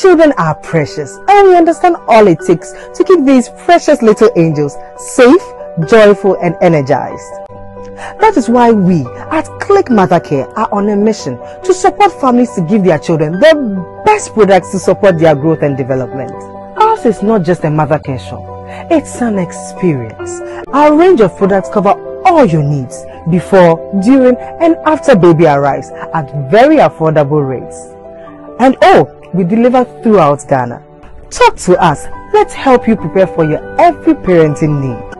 Children are precious and we understand all it takes to keep these precious little angels safe, joyful and energized. That is why we at Click Mother Care are on a mission to support families to give their children the best products to support their growth and development. Ours is not just a mother care shop, it's an experience. Our range of products cover all your needs before, during and after baby arrives at very affordable rates. And oh, we deliver throughout Ghana. Talk to us. Let's help you prepare for your every parenting need.